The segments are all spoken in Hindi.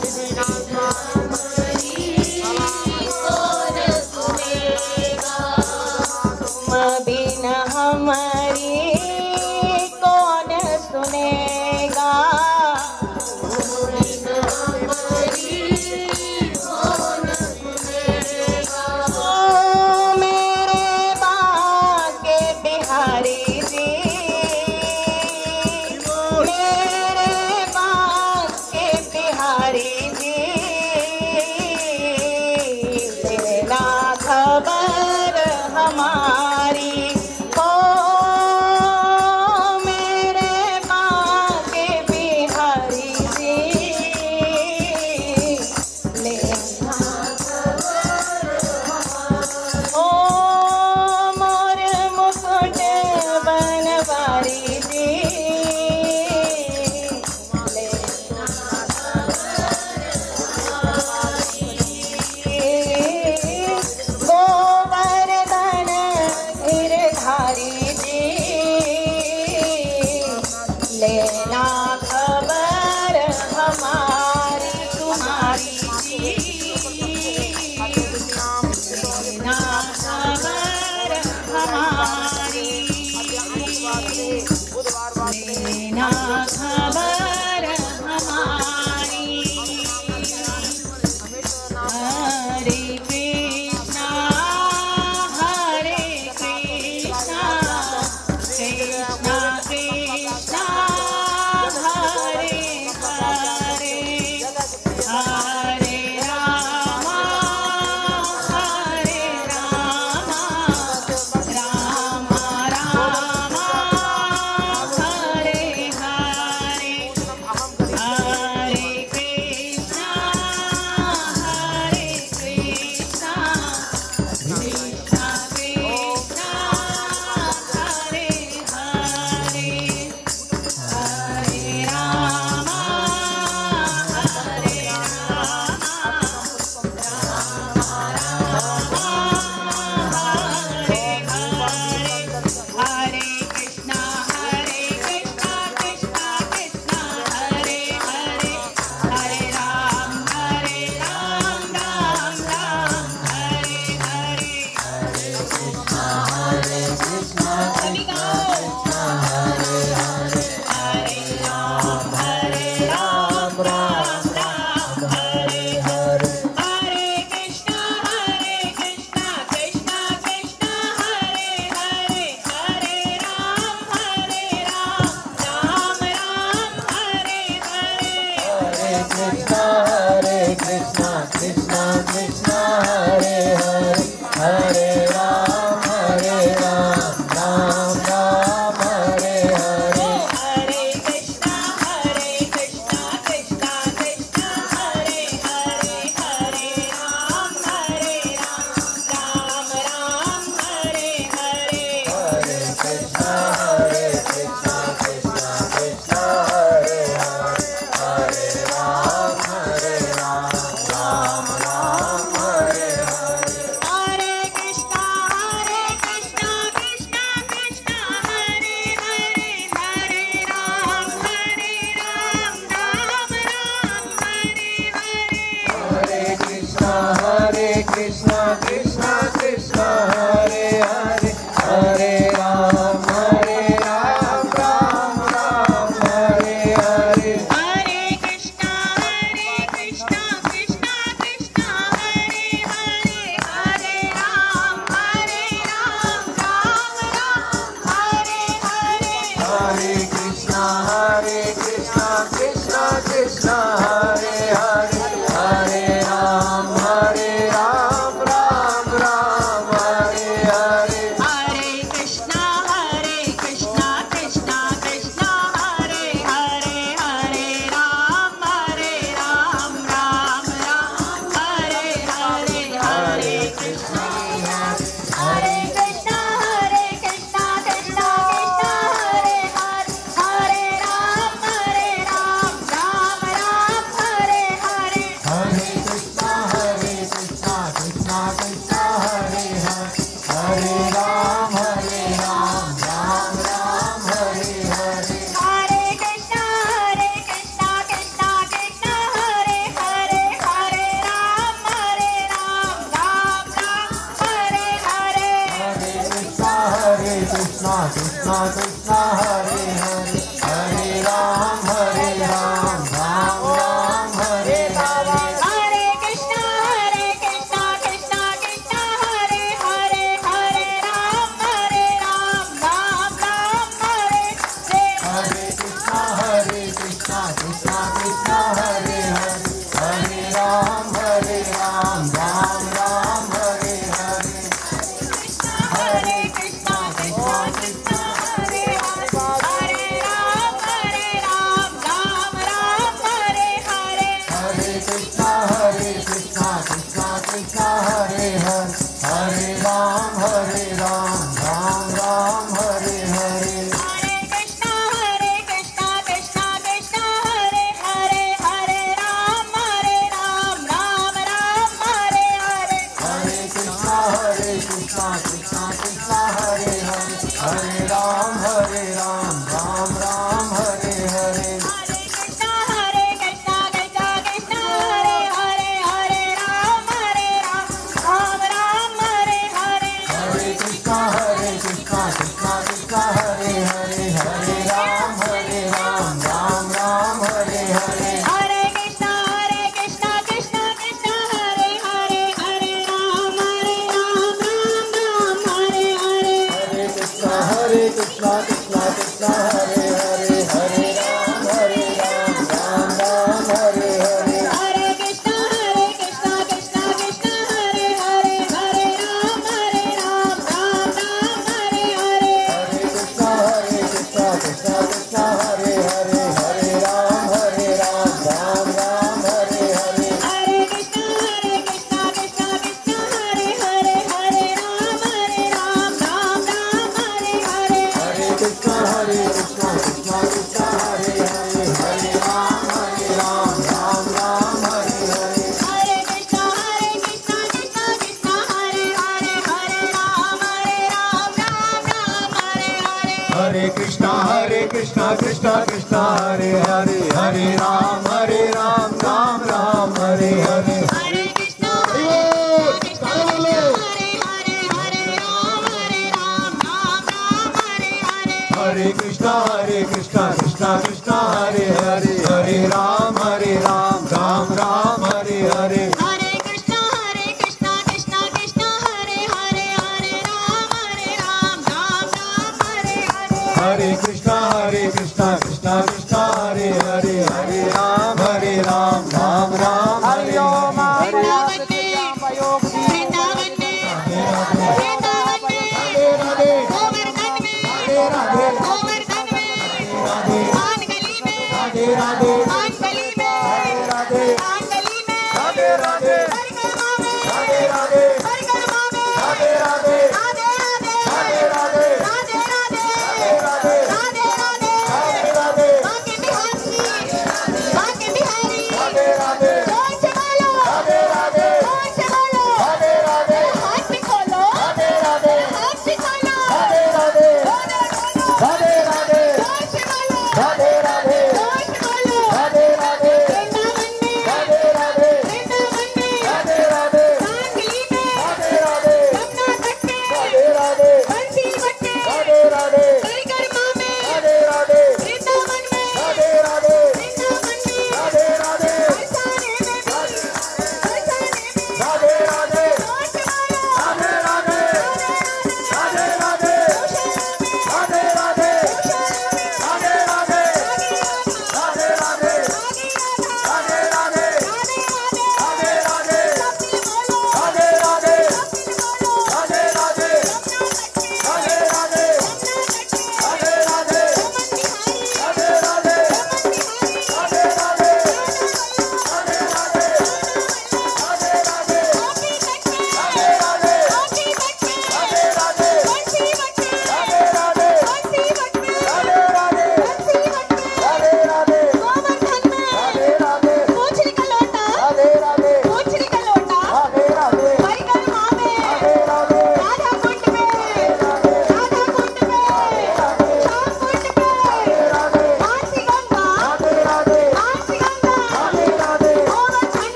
Baby, I'm Hare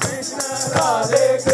Krishna, Radhe Krishna.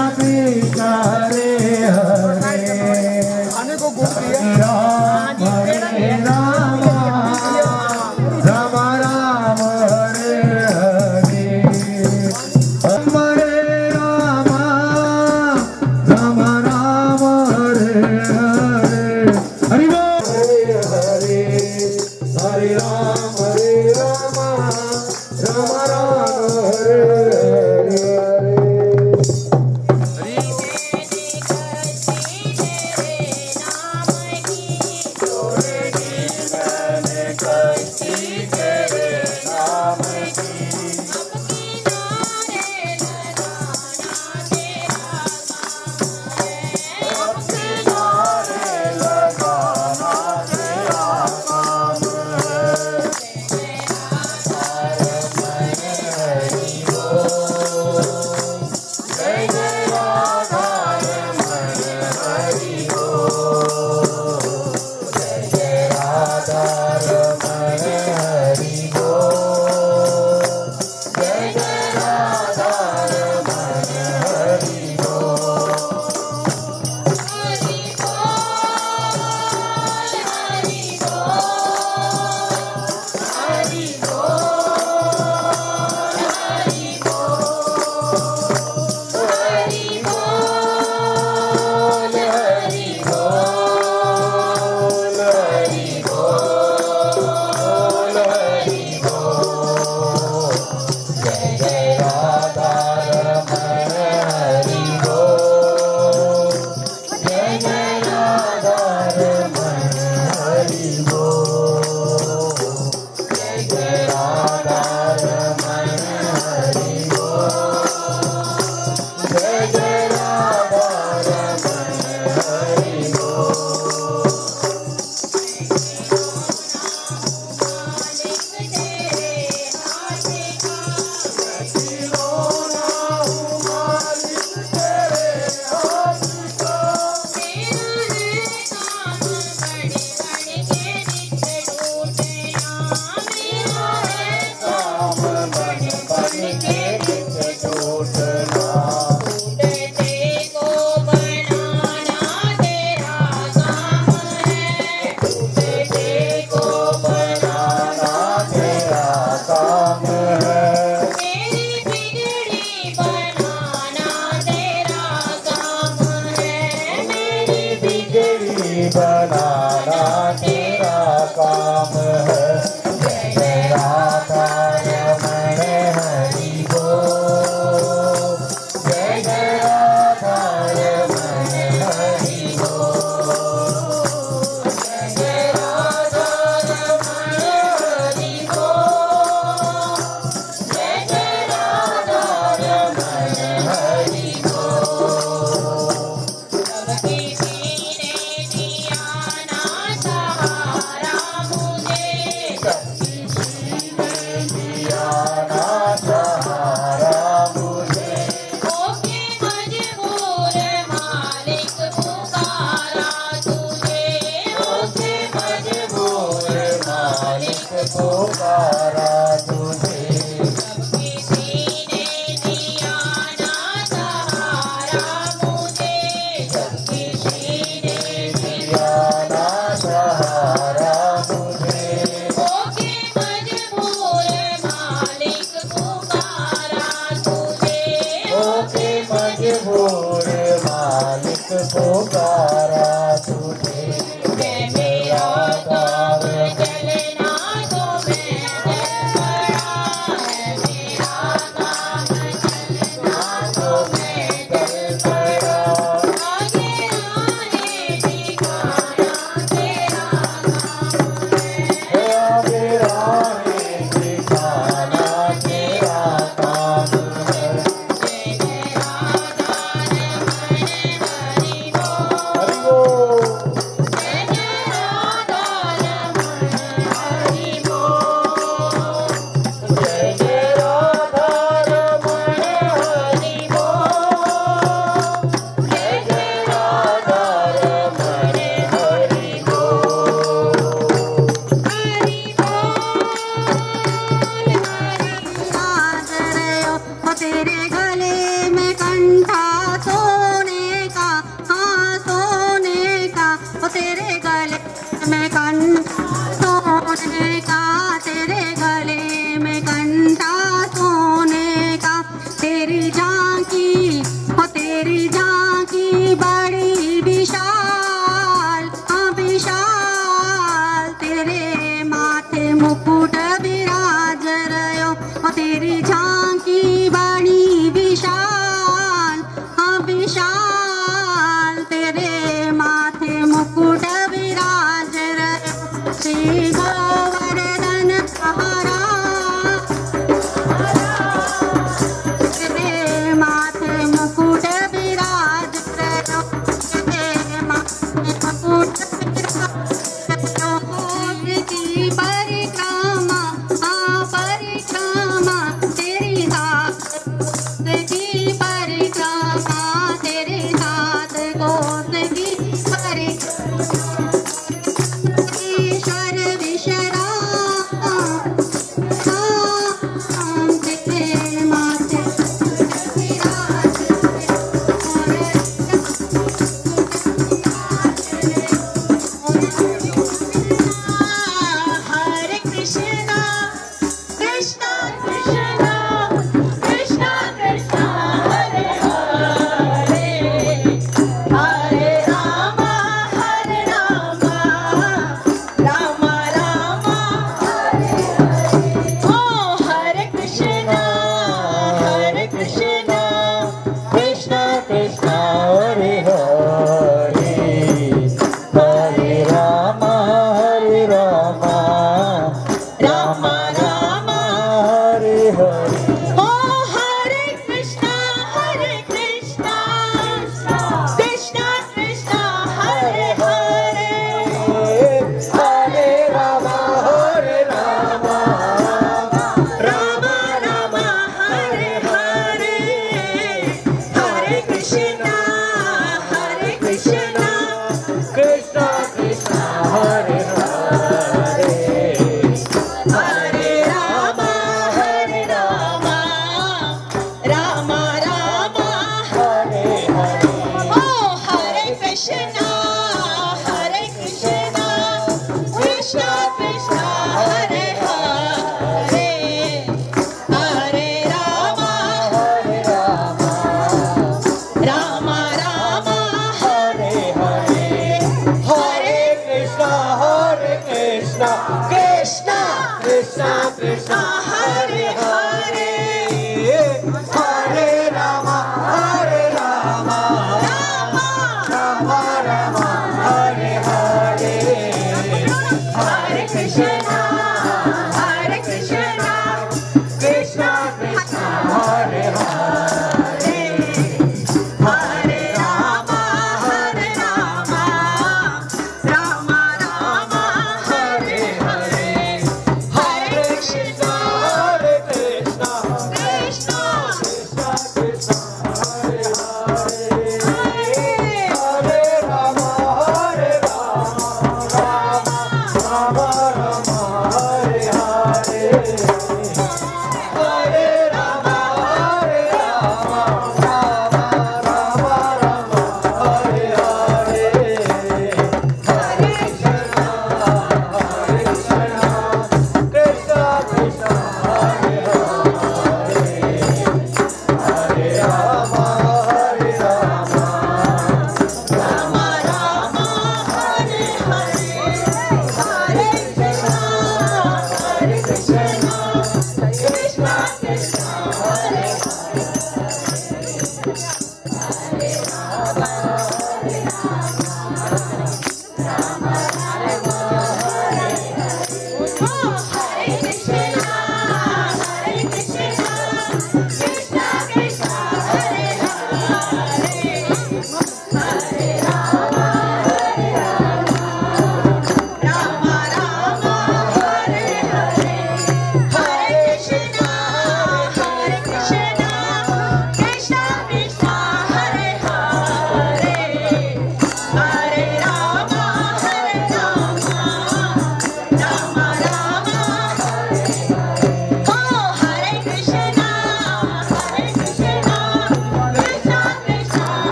सारे हरे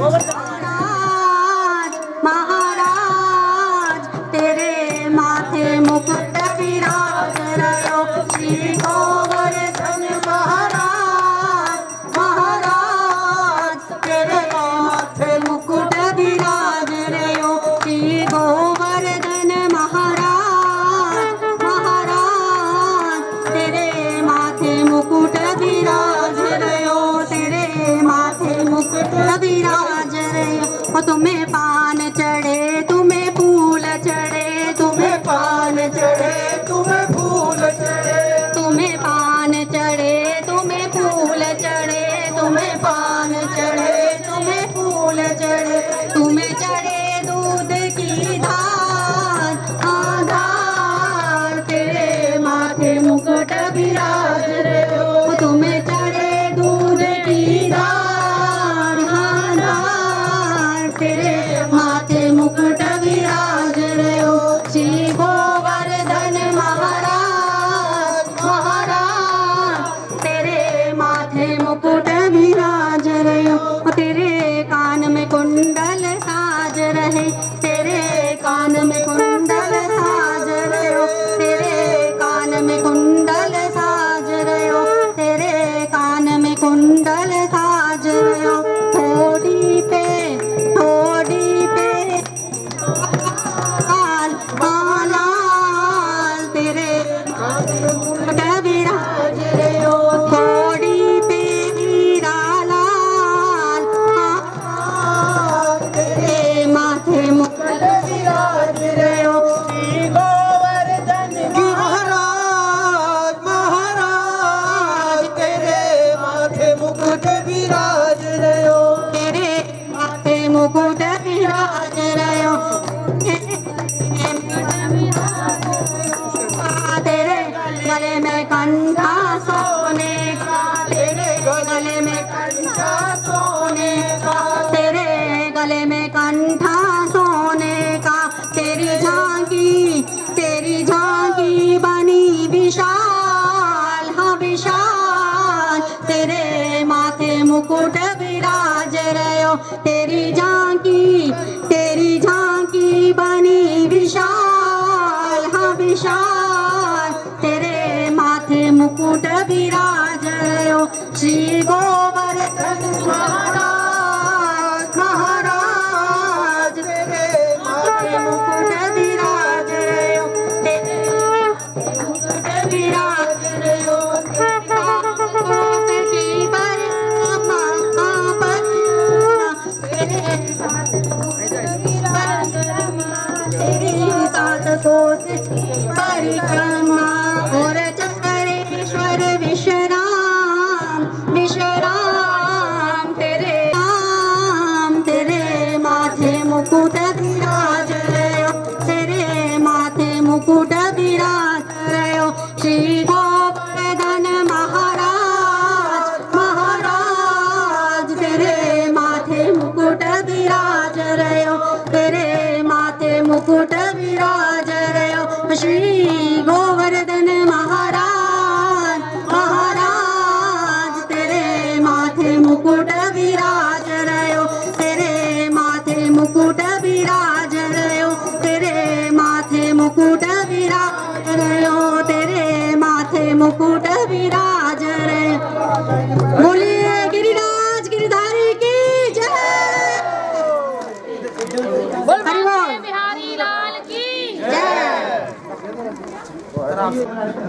먹었어.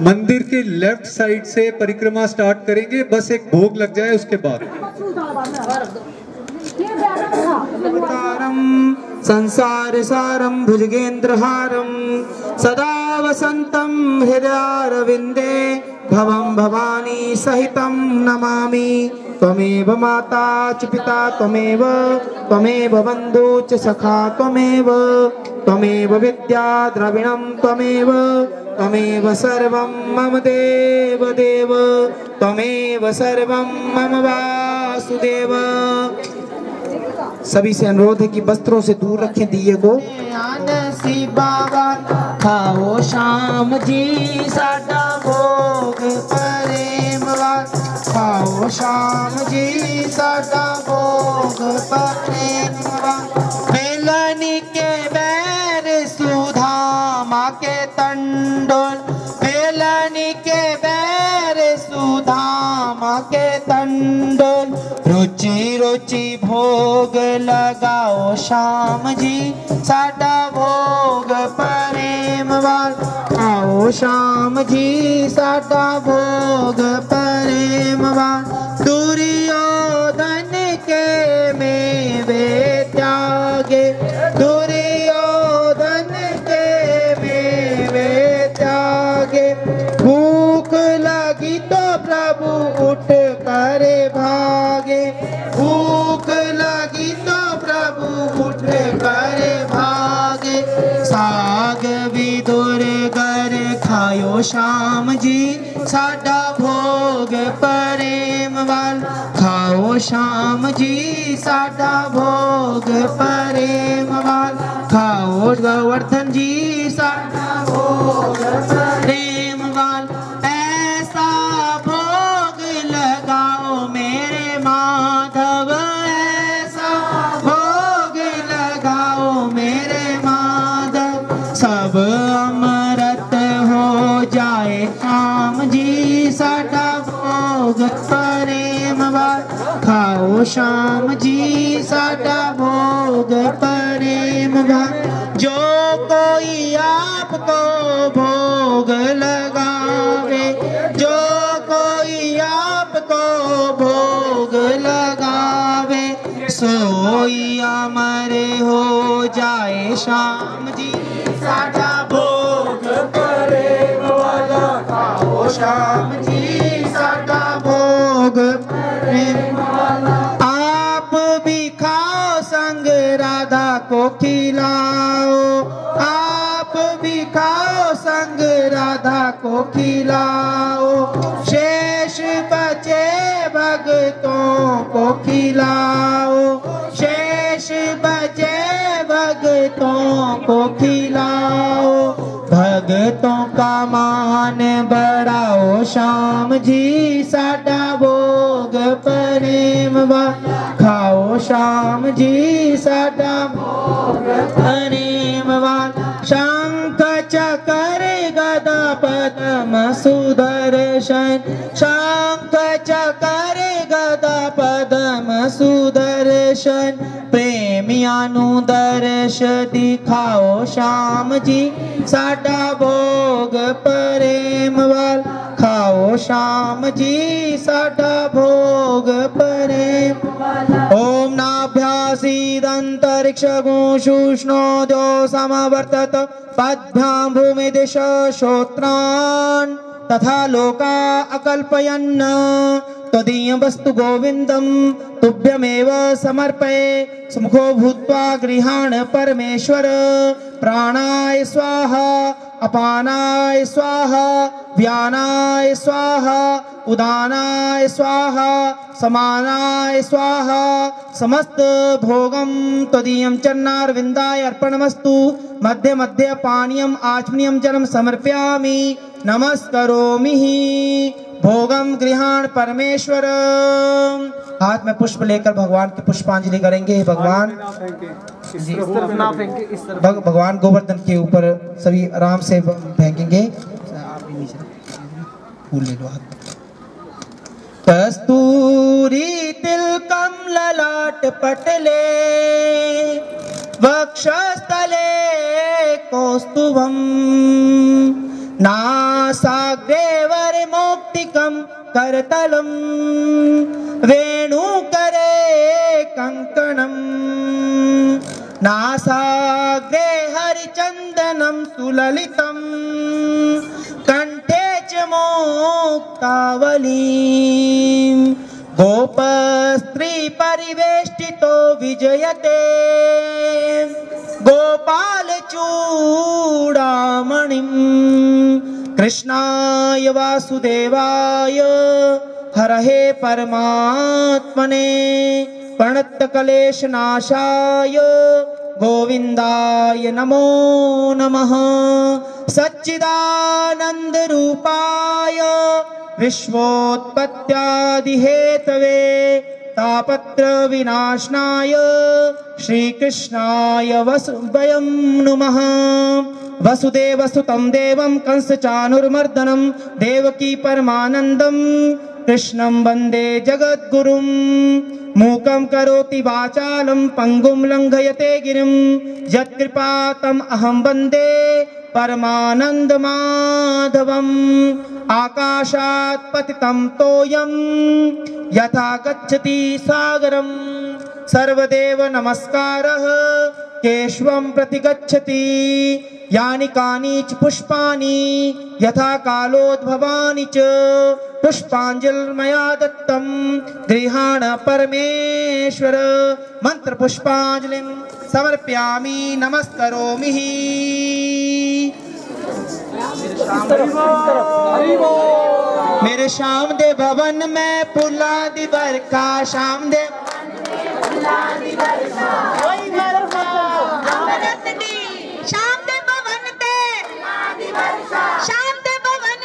मंदिर के लेफ़्ट साइड से परिक्रमा स्टार्ट करेंगे, बस एक भोग लग जाए उसके बाद। संसार सारम भुजगेन्द्र हारम सदा वसन्तं हृदयारविन्दे भवं भवानी सहितं त्वमेव माता च पिता त्वमेव त्वमेव बन्धु च सखा त्वमेव त्वमेव विद्या द्रविणं त्वमेव मम देव देव त्वमेव सर्वं मम वासुदेव। सभी से अनुरोध है कि वस्त्रों से दूर रखें दिए को। खाओ शाम जी, साडा भोग प्रेम खाओ शाम जी, साडा भोग प्रेम के बैर सुधा माँ के तंडोल। के बैर सुधा माँ के रुचि रुचि भोग लगाओ श्याम जी। साडा भोग प्रेम वाल। आओ श्याम जी, साडा भोग प्रेम वाल। दुर्योधन के मेवे त्यागे। दुर्योधन के मेवे त्यागे। भूख लगी तो प्रभु उठ कर भागे। साग दुर कर खायो शाम जी। साडा भोग प्रेम वाल खाओ शाम जी। साडा भोग प्रेम वाल खाओ गोवर्धन जी। साडा भोग श्याम जी, साडा भोग प्रेम वाल जो कोई आपको भोग लगावे, जो कोई आपको भोग लगावे, सोई अमर हो जाए श्याम जी। साडा भोग प्रेम वाला श्याम जी। खिलाओ आप भी खाओ संग राधा को खिलाओ शेष बचे भगतों को खिलाओ शेष बचे भगतों को खिलाओ भगतों का मान बढ़ाओ श्याम जी, साडा भोग प्रेम वा। खाओ श्याम जी, साडा भोग प्रेम वा। शंख चकर गदा पद्म सुदर्शन। शंख चकर गदा पद्म सुदर्शन। प्रेमियानु दर्श दिखाओ श्याम जी। साडा भोग प्रेम वाल खाओ श्याम जी। साडा भोग प्रेम ओम नाभ्यासीदन्तरिक्ष शुष्णोद्यो समवर्तत पद्भ्यां भूमिदिश श्रोत्रान्। तथा लोका अकल्पयन्। त्वदीय वस्तु गोविन्दं तुभ्यमेव समर्पये। सुमुखो भूत्वा गृहाण परमेश्वर। प्राणाय स्वाहा अपानाय स्वाहा व्यानाय स्वाहा उदानाय स्वाहा समानाय स्वाहा। समस्त भोगम त्वदीयं चरणारविन्दाय अर्पणमस्तु। मध्ये मध्ये पानीयम आचमनीयम जलम समर्पयामि। नमस्करोमि भोगम गृहाण परमेश्वर। हाथ में पुष्प लेकर भगवान की पुष्पांजलि करेंगे। भगवान। भग, भगवान गोवर्धन के ऊपर सभी आराम से फेंकेंगे। फूल ले लो हाथ। कस्तूरी तिलकम ललाट पटले वक्षस्थले कौस्तुभम। नासाग्रे वरमौक्तिकं करतलं वेणुकरे कङ्कणम् नासाग्रे हरिचन्दनं सुललितं कण्ठे च मोक्तावलीं। गोपस्त्री परिवेष्टितो विजयते। गोपालचूडामणिम् कृष्णाय वासुदेवाय हरहे परमात्मने प्रणतकलेशनाशाय गोविन्दाय नमो नमः। सच्चिदानन्दरूपाय विश्वोत्पत्त्यादिहेतवे तापत्र विनाशनाय श्रीकृष्णाय वसु वयं नुमः। वसुदेवसुतं देवं कंसचानुर्मर्दनं देवकी परमानन्दं कृष्णं वन्दे जगद्गुरुं। मूकं करोति वाचालं पङ्गुं लङ्घयते गिरिं। यत्कृपातम् अहं वन्दे परमानन्दमाधवम् आकाशात् पतितं तोयं यथा गच्छति सागरम् सर्वदेव नमस्कारः केशवं प्रति गच्छति यानि कानि च पुष्पाणि यथा कालोद्भवानि च पुष्पाञ्जलिर्मया दत्तं गृहाण परमेश्वर मन्त्रपुष्पाञ्जलिं समर्पयामि, नमस्करोमि मेरे शाम दे भवन में पुला दिवर का श्याम दे शाम दे भवन शाम दे भवन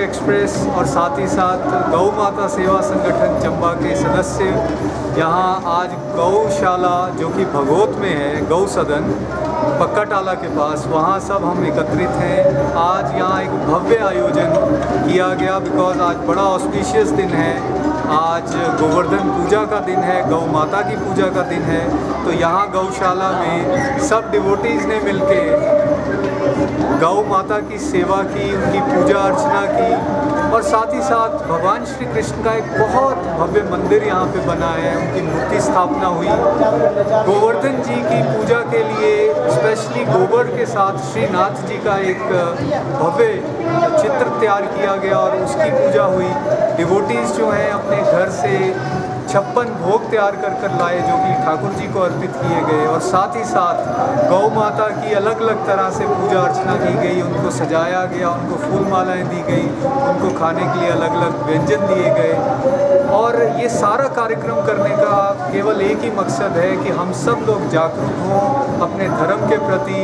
एक्सप्रेस और साथ ही साथ गौ माता सेवा संगठन चंबा के सदस्य। यहाँ आज गौशाला जो कि भगोत में है, गौ सदन पक्का टाला के पास, वहाँ सब हम एकत्रित हैं। आज यहाँ एक भव्य आयोजन किया गया बिकॉज़ आज बड़ा ऑस्पिशियस दिन है। आज गोवर्धन पूजा का दिन है, गौ माता की पूजा का दिन है। तो यहाँ गौशाला में सब डिवोटीज़ ने मिलके गौ माता की सेवा की, उनकी पूजा अर्चना की, और साथ ही साथ भगवान श्री कृष्ण का एक बहुत भव्य मंदिर यहाँ पे बना है, उनकी मूर्ति स्थापना हुई। गोवर्धन जी की पूजा के लिए स्पेशली गोबर के साथ श्रीनाथ जी का एक, भव्य चित्र तैयार किया गया और उसकी पूजा हुई। डिवोटीज़ जो हैं अपने घर से छप्पन भोग तैयार कर कर लाए जो कि ठाकुर जी को अर्पित किए गए और साथ ही साथ गौ माता की अलग अलग तरह से पूजा अर्चना की गई, उनको सजाया गया, उनको फूल मालाएँ दी गई, उनको खाने के लिए अलग अलग व्यंजन दिए गए। और ये सारा कार्यक्रम करने का केवल एक ही मकसद है कि हम सब लोग जागरूक हों, अपने धर्म के प्रति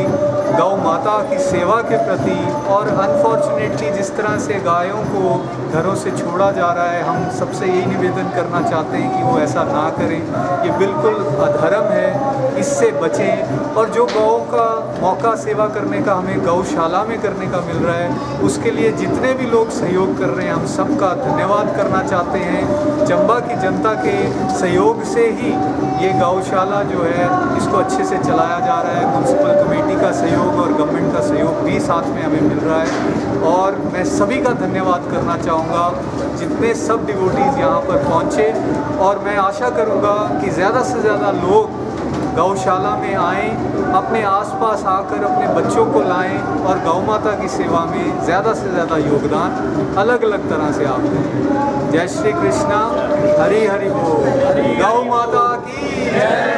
गौ माता की सेवा के प्रति और अनफॉर्चुनेटली जिस तरह से गायों को घरों से छोड़ा जा रहा है, हम सबसे यही निवेदन करना चाहते हैं कि वो ऐसा ना करें। ये बिल्कुल अधर्म है, इससे बचें और जो गौ का मौका सेवा करने का, हमें गौशाला में करने का मिल रहा है, उसके लिए जितने भी लोग सहयोग कर रहे हैं, हम सबका धन्यवाद करना चाहते हैं। चंबा की जनता के सहयोग से ही ये गौशाला जो है, इसको अच्छे से चलाया जा रहा है। म्यूनसिपल कमेटी का सहयोग और गवर्नमेंट का सहयोग भी साथ में हमें मिल रहा है। और मैं सभी का धन्यवाद करना चाहूँगा, जितने सब डिवोटीज़ यहाँ पर पहुँचे। और मैं आशा करूँगा कि ज़्यादा से ज़्यादा लोग गौशाला में आएँ, अपने आसपास आकर अपने बच्चों को लाएँ और गौ माता की सेवा में ज़्यादा से ज़्यादा योगदान अलग अलग तरह से आप दें जय श्री कृष्णा, हरी हरि बोल। गौ माता की जय।